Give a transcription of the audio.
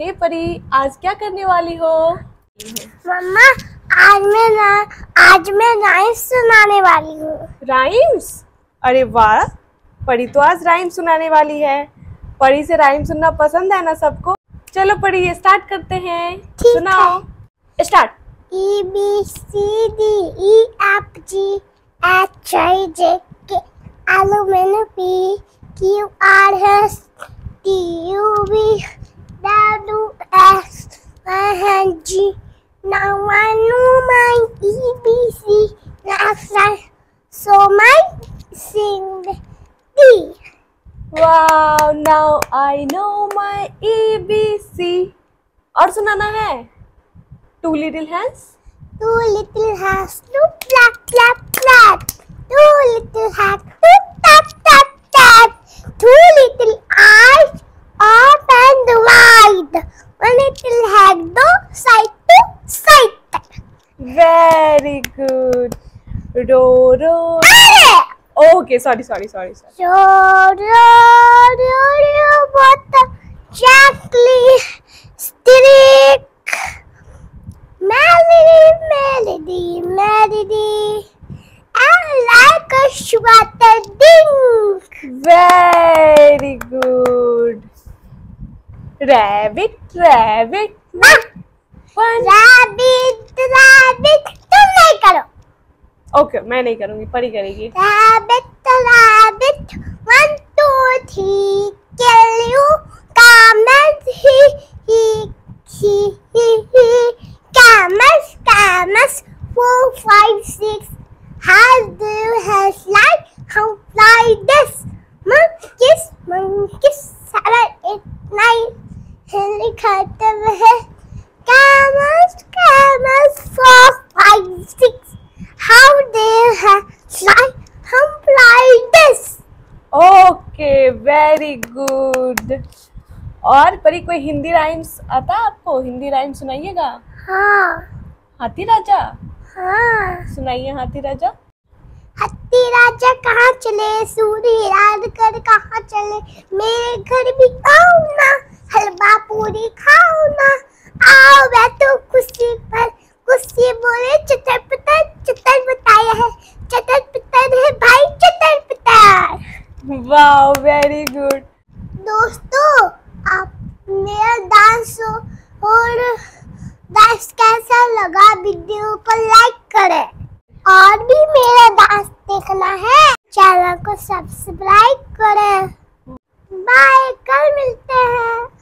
हे परी आज क्या करने वाली हो? मम्मा आज मैं ना आज मैं राइम्स सुनाने वाली हूँ। राइम्स अरे वाह परी तो आज राइम सुनाने वाली है। परी से राइम सुनना पसंद है ना सबको? चलो परी ये स्टार्ट करते हैं। सुनाओ। Start E B C D E F G H I J K L M N P Q R S T U V W X Y and G. Now I know my EBC. That's right. So my sing D. Wow now I know my ABC और सुनाना है two little hands Two little hands side to side. Very good. Ro, ro. Okay, sorry, sorry, sorry, sorry. Ro, ro, ro, ro, what the gently stick. Melody, melody, melody. And like a shwata ding. Very good. Rabbit, rabbit, ah. Rabbit, rabbit, तुम नहीं करो. Okay मैं नहीं करूँगी परी करेगी Rabbit, rabbit, one, two, three, kill you. Camels, he, he, he, he, he. Camels, camels, four, five, six. How do has like how fly this? Monkeys, monkeys, seven, eight, nine. Helicopter head. Camels, camels, four, five, six. How they have fly how fly this? Okay very good और परी कोई Hindi rhymes आता है आपको? Hindi rhyme सुनाइएगा? हाँ। हाथी राजा? हाँ। सुनाइए हाथी राजा। हत्ती राजा कहाँ चले? सूर्य याद कर कहाँ चले? मेरे घर भी आओ ना हलवा पूरी खाओ ना। आओ बैठो वाओ वेरी गुड दोस्तों, आप मेरा डांस और डांस कैसा लगा वीडियो को लाइक करें। और भी मेरा डांस देखना है चैनल को सब्सक्राइब करें। बाय कल मिलते हैं।